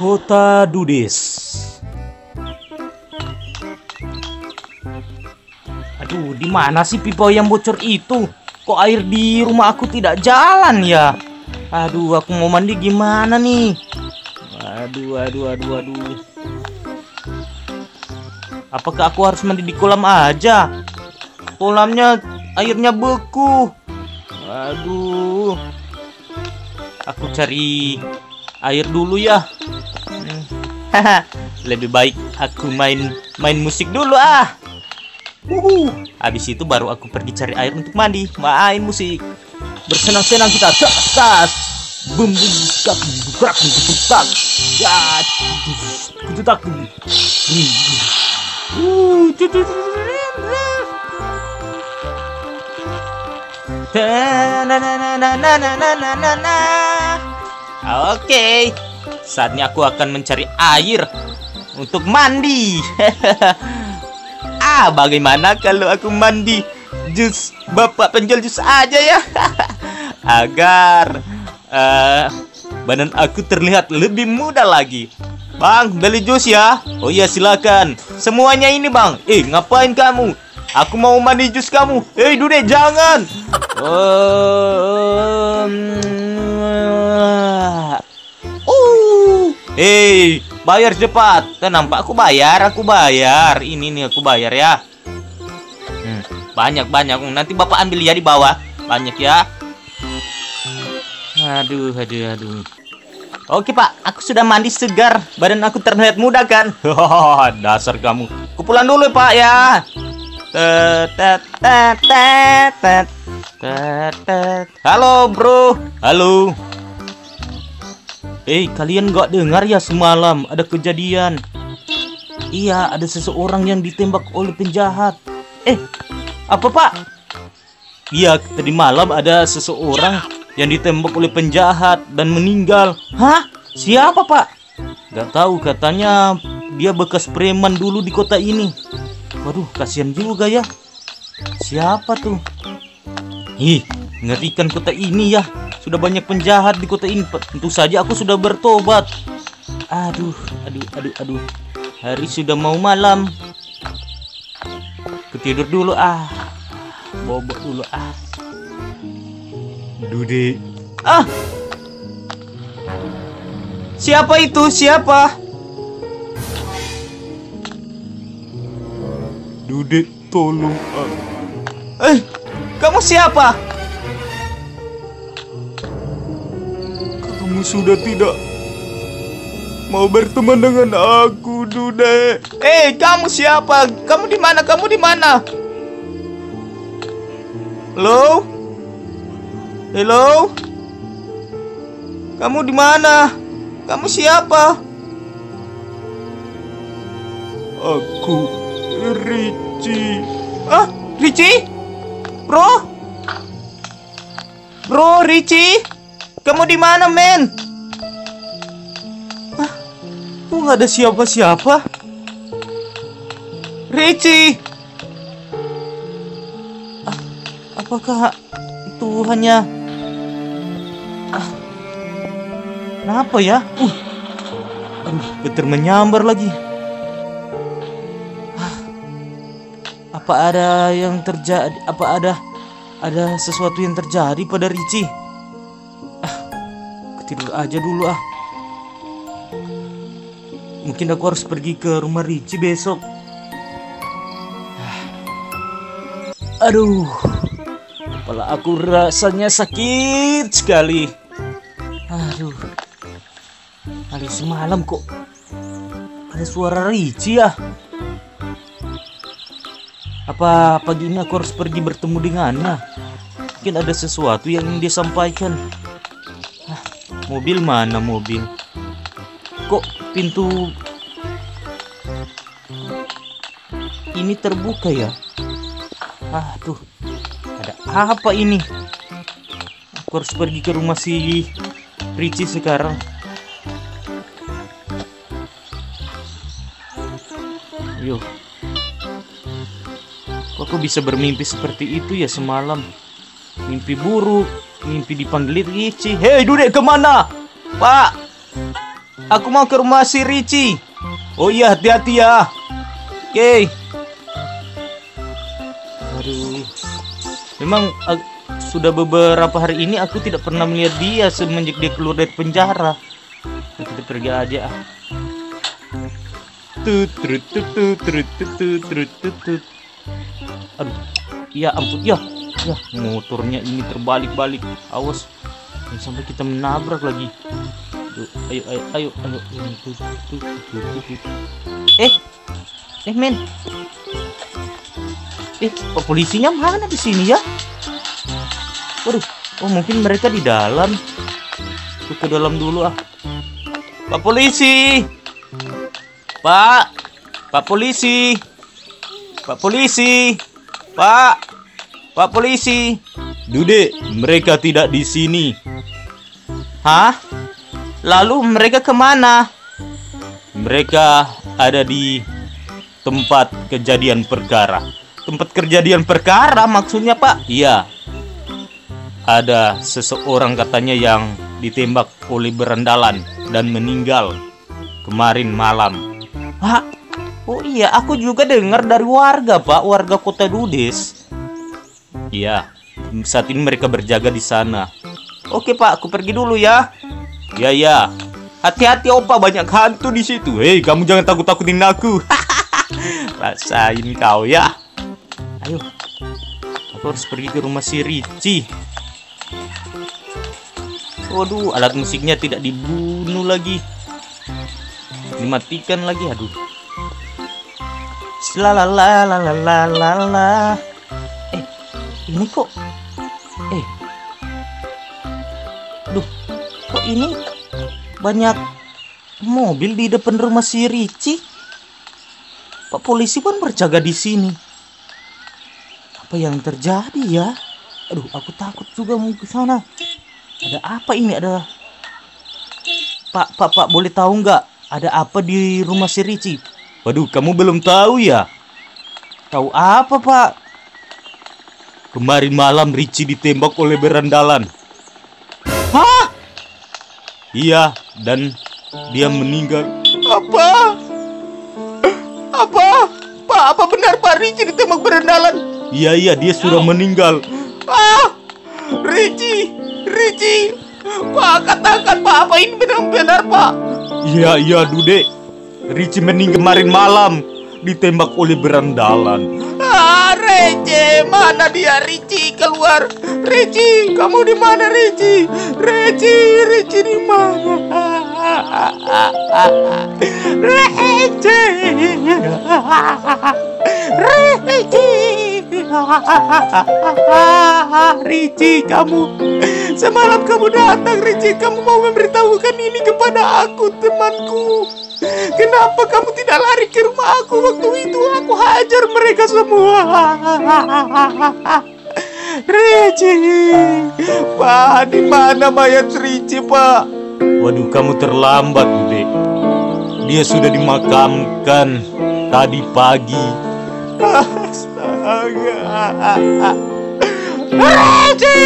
Kota Dudes. Aduh, di mana sih pipa yang bocor itu? Kok air di rumah aku tidak jalan ya? Aduh, aku mau mandi gimana nih? Aduh, aduh, aduh, aduh. Apakah aku harus mandi di kolam aja? Kolamnya airnya beku. Aduh. Aku cari air dulu ya. Haha, lebih baik aku main main musik dulu ah. Uhu. Habis itu baru aku pergi cari air untuk mandi, main musik. Bersenang-senang kita. Tas, tas. Bum bum tak tak. Ya, kutu tak. Uh, Oke, saatnya aku akan mencari air untuk mandi. ah, bagaimana kalau aku mandi jus bapak penjual jus aja ya? Agar uh, badan aku terlihat lebih muda lagi. Bang, beli jus ya? Oh iya, silakan. Semuanya ini, Bang. Eh, ngapain kamu? Aku mau mandi jus kamu. Hei, Dude, jangan. uh. Hei, bayar cepat. Kan nampak aku bayar, aku bayar. Ini nih aku bayar ya. Hmm, banyak banyak. Nanti bapak ambil ya di bawah. Banyak ya. Aduh, aduh, aduh. Oke pak, aku sudah mandi segar. Badan aku terlihat muda kan? Dasar kamu. Kupulan dulu pak ya. Halo bro, halo. Eh, kalian gak dengar ya semalam ada kejadian? Iya, ada seseorang yang ditembak oleh penjahat. Eh, apa pak? Iya, tadi malam ada seseorang yang ditembak oleh penjahat dan meninggal. Hah? Siapa pak? Gak tahu, katanya dia bekas preman dulu di kota ini. Waduh, kasihan juga ya. Siapa tuh? Ih, ngerikan kota ini ya. Sudah banyak penjahat di kota ini. Tentu saja aku sudah bertobat. Aduh, aduh, aduh, aduh. Hari sudah mau malam. Ketidur dulu ah. Bobok dulu ah. Dude. Ah. Siapa itu? Siapa? Dude, tolong aku. Eh, kamu siapa? Kamu sudah tidak mau berteman dengan aku, Dude. Eh, kamu siapa? Kamu di mana? Kamu di mana? Halo? Halo? Kamu di mana? Kamu siapa? Aku Richie. Ah, Richie? Bro? Bro, Richie? Kamu di mana, men? Ah, kok nggak ada siapa-siapa? Richie? Ah, apakah itu hanya... Ah, kenapa ya? Uh, aduh, getar menyambar lagi. Apa ada yang terjadi? Apa ada ada sesuatu yang terjadi pada Ricci? Ah, tidur aja dulu ah. Mungkin aku harus pergi ke rumah Ricci besok. Ah. Aduh, kepala aku rasanya sakit sekali. Aduh, hari semalam kok ada suara Ricci ya. Apa pagi ini aku harus pergi bertemu dengannya? Mungkin ada sesuatu yang dia sampaikan. Mobil mana mobil? Kok pintu ini terbuka ya? Ah, tuh. Ada apa ini? Aku harus pergi ke rumah si Richie sekarang. Yuk. Kok aku bisa bermimpi seperti itu ya semalam? Mimpi buruk, mimpi dipanggil Ricci. Hei, Dude, ke mana? Pak! Aku mau ke rumah si Ricci. Oh iya, hati-hati ya. Oke. Aduh. Memang ag- sudah beberapa hari ini aku tidak pernah melihat dia semenjak dia keluar dari penjara. Nah, Kita pergi aja. ah. Tut, trut, tut, tut, tut, tut, trut, tut, tut. Aduh. Ya ampun, ya. Ya, motornya ini terbalik-balik. Awas. Jangan sampai kita menabrak lagi. Ayo, ayo, ayo, ayo. Eh, eh men, Eh, polisinya mana di sini ya? Waduh, oh mungkin mereka di dalam. Aku ke dalam dulu ah. Pak polisi. Pak. Pak polisi. Pak polisi. Pak. Pak polisi. Dude, mereka tidak di sini. Hah? Lalu mereka ke mana? Mereka ada di tempat kejadian perkara. Tempat kejadian perkara maksudnya Pak? Iya. Ada seseorang katanya yang ditembak oleh berandalan dan meninggal kemarin malam. Hah? Oh iya, aku juga dengar dari warga Pak, warga kota Dudes. Iya, saat ini mereka berjaga di sana. Oke Pak, aku pergi dulu ya. Ya ya. Hati-hati opa banyak hantu di situ. Hei, kamu jangan takut-takutin aku. Rasain kau ya. Ayo. Aku harus pergi ke rumah si Ricci. Waduh, alat musiknya tidak dibunuh lagi. Dimatikan lagi, aduh. Ini kok Eh. Duh, kok ini banyak mobil di depan rumah si Ricci? Pak polisi pun berjaga di sini. Apa yang terjadi ya? Aduh, aku takut juga mau ke sana. Ada apa ini? Ada Pak, Pak, Pak, boleh tahu nggak? Ada apa di rumah si Ricci? Waduh, kamu belum tahu ya? Tahu apa, Pak? Kemarin malam Ricci ditembak oleh berandalan. Hah? Iya, dan dia meninggal. Apa? Apa? Pak, apa benar Pak Ricci ditembak berandalan? Iya, iya, dia sudah meninggal. Ah! Ricci! Ricci! Pak, katakan Pak, apa ini benar-benar Pak? Iya, iya, Dude. Ricci meninggal kemarin malam ditembak oleh berandalan. Ricci, mana dia Ricci keluar? Ricci, kamu di mana Ricci? Ricci, Ricci di mana? Ricci, Ricci, Ricci, kamu semalam kamu datang Ricci, kamu mau memberitahukan ini kepada aku temanku. Kenapa kamu tidak lari ke rumah aku waktu itu? Aku hajar mereka semua. Ricci, Pak, di mana mayat Ricci, Pak? Waduh, kamu terlambat, Bude. Dia sudah dimakamkan tadi pagi. Astaga. Ricci!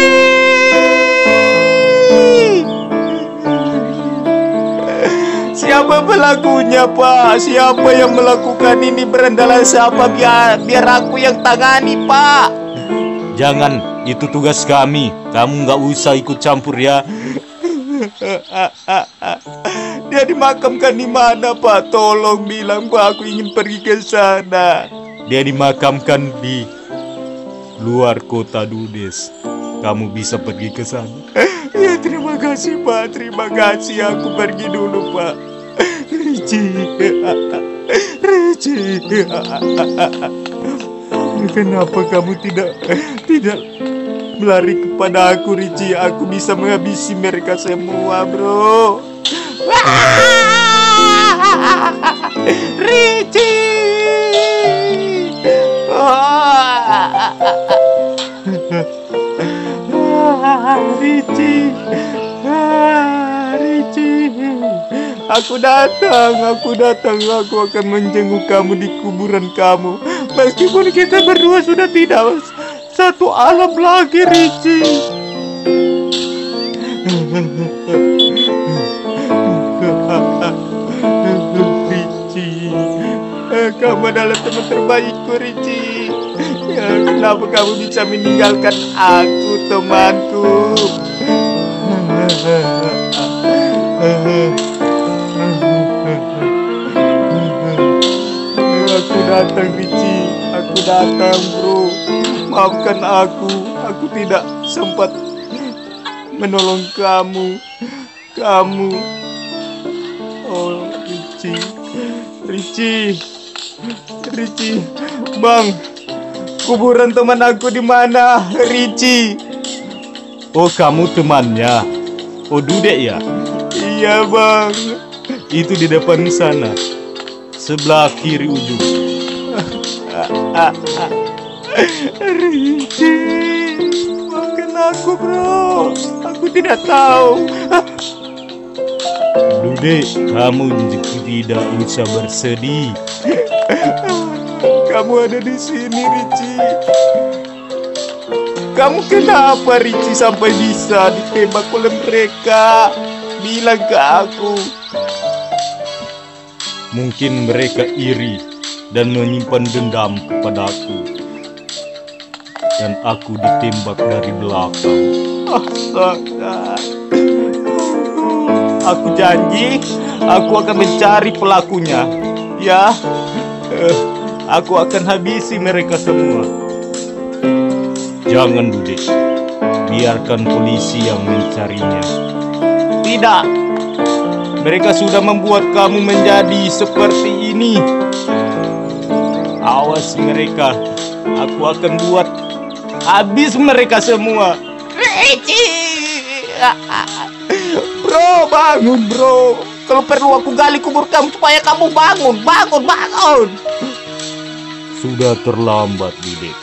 Siapa pelakunya, Pak? Siapa yang melakukan ini berandalan siapa? Biar biar aku yang tangani, Pak. Jangan, itu tugas kami. Kamu nggak usah ikut campur ya. Dia dimakamkan di mana, Pak? Tolong bilang, Pak. Aku ingin pergi ke sana. Dia dimakamkan di luar kota Dudes. Kamu bisa pergi ke sana. Ya, terima kasih, Pak. Terima kasih. Aku pergi dulu, Pak. Ricci. Ricci. Kenapa kamu tidak tidak melari kepada aku, Ricci? Aku bisa menghabisi mereka semua, bro. Ricci. Ricci. Ricci. Aku datang, aku datang, aku akan menjenguk kamu di kuburan kamu. Meskipun kita berdua sudah tidak satu alam lagi, Ricci. Ricci, kamu adalah teman terbaikku, Ricci. Ya, kenapa kamu bisa meninggalkan aku, temanku? Datang, Ricci. Aku datang, bro. Maafkan aku. Aku tidak sempat menolong kamu. Kamu. Oh, Ricci. Ricci. Ricci. Bang. Kuburan teman aku di mana? Ricci. Oh, kamu temannya. Oh, Dudek ya? Iya, Bang. Itu di depan sana. Sebelah kiri ujung. Ricci. Maafkan aku, Bro. Aku tidak tahu. Dudek, kamu tidak usah bersedih. Kamu ada di sini, Ricci. Kamu kenapa, Ricci, sampai bisa ditembak oleh mereka? Bilang ke aku. Mungkin mereka iri dan menyimpan dendam kepadaku. Dan aku ditembak dari belakang. Astaga. Aku janji, aku akan mencari pelakunya. Ya, Eh, aku akan habisi mereka semua. Jangan Dudek, biarkan polisi yang mencarinya. Tidak, mereka sudah membuat kamu menjadi seperti ini. Awas mereka, aku akan buat habis mereka semua. Ricci! Bro, bangun bro. Kalau perlu aku gali kubur kamu supaya kamu bangun, bangun, bangun. Sudah terlambat Dudek.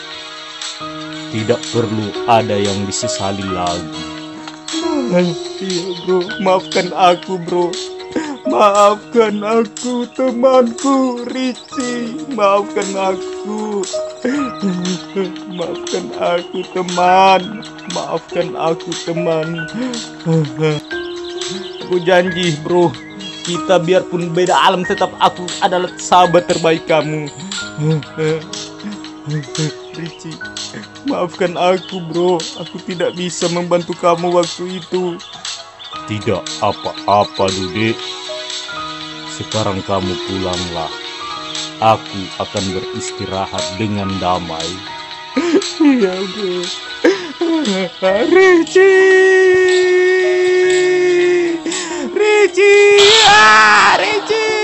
Tidak perlu ada yang disesali lagi. Iya bro, maafkan aku bro. Maafkan aku temanku Ricci Maafkan aku. Maafkan aku teman. Maafkan aku teman. Aku janji bro. Kita biarpun beda alam tetap aku adalah sahabat terbaik kamu. Ricci Maafkan aku bro. Aku tidak bisa membantu kamu waktu itu. Tidak apa-apa Dudek. Sekarang kamu pulanglah. Aku akan beristirahat dengan damai. Iya, Bu. Rici! Rici! Ah, Rici!